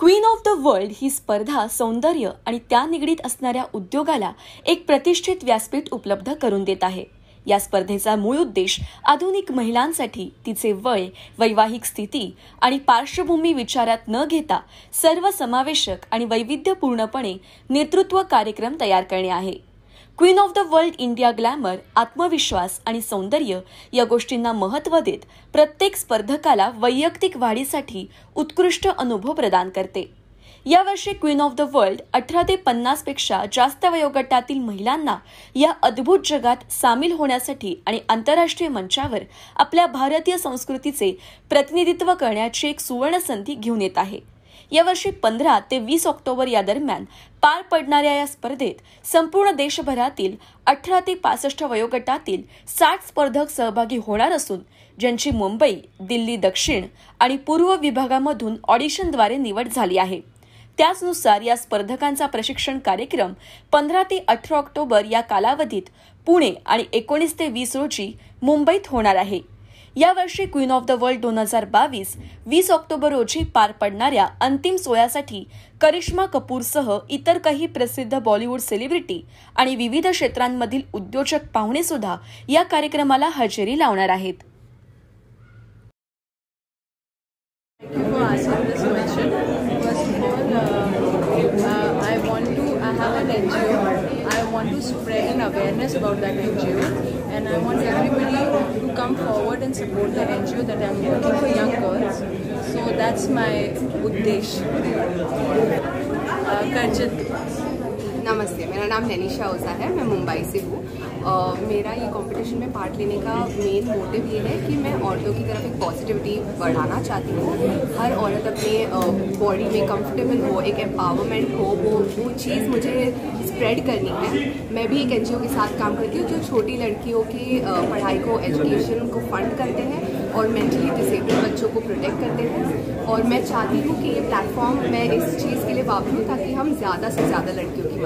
Queen of the world ही स्पर्धा सौंदर्य आणि त्या निगडीत असणाऱ्या उद्योगाला एक प्रतिष्ठित व्यासपीठ उपलब्ध करून देत आहे. या स्पर्धेचा मूळ उद्देश आधुनिक महिलांसाठी तिचे वय वैवाहिक स्थिती आणि पार्श्वभूमी विचारात न घेता सर्वसमावेशक आणि वैविध्यपूर्णपणे नेतृत्व कार्यक्रम तयार करणे आहे. Queen of the world India glamour आत्मविश्वास आणि सौंदर्य या गोष्टींना महत्त्व देत प्रत्येक स्पर्धकाला वैयक्तिक वाढीसाठी उत्कृष्ट अनुभव प्रदान करते. यावर्षी क्वीन ऑफ द वर्ल्ड अठरा ते पन्नासपेक्षा जास्त वयोगटातील महिलांना या अद्भुत जगात सामील होण्यासाठी आणि आंतरराष्ट्रीय मंचावर आपल्या भारतीय संस्कृतीचे प्रतिनिधित्व करण्याची एक सुवर्ण संधी घेऊन येत आहे. यावर्षी पंधरा ते वीस ऑक्टोबर या दरम्यान पार पडणाऱ्या या स्पर्धेत संपूर्ण देशभरातील अठरा ते पासष्ट वयोगटातील साठ स्पर्धक सहभागी होणार असून ज्यांची मुंबई दिल्ली दक्षिण आणि पूर्व विभागामधून ऑडिशनद्वारे निवड झाली आहे. त्याचनुसार या स्पर्धकांचा प्रशिक्षण कार्यक्रम पंधरा ते अठरा ऑक्टोबर या कालावधीत पुणे आणि एकोणीस ते वीस रोजी मुंबईत होणार आहे. यावर्षी क्वीन ऑफ द वर्ल्ड दोन हजार बावीस वीस ऑक्टोबर रोजी पार पडणाऱ्या अंतिम सोयासाठी करिश्मा कपूरसह इतर काही प्रसिद्ध बॉलिवूड सेलिब्रिटी आणि विविध क्षेत्रांमधील उद्योजक पाहुणे सुद्धा या कार्यक्रमाला हजेरी लावणार आहेत uh, uh, I want to, I have an NGO. Want to spread an awareness about that NGO. And I want everybody to come forward and support the NGO that I'm working for young girls. So that's my Uddesh. Uh. नमस्ते, मेरा नाम नैनिशा ओझा है, मैं मुंबई से हूँ। मेरा ये competition में part लेने का मेन मोटिव ये है कि मैं औरतों की तरफ़ एक पॉजिटिविटी बढ़ाना चाहती हूँ। हर औरत अपने बॉडी में कंफर्टेबल हो, एक एम्पावरमेंट हो, वो वो चीज़ मुझे स्प्रेड करनी है। मैं भी एक एनजीओ के साथ काम करती हूँ, जो छोटी लड़कियों की पढ़ाई को एजुकेशन को फंड करते हैं और मेंटली डिसेबल्ड बच्चों को प्रोटेक्ट करते हैं। और मैं चाहती हूँ कि ये प्लेटफॉर्म मैं इस चीज़ के लिए वापरूँ ताकि हम ज़्यादा से ज़्यादा लड़कियों की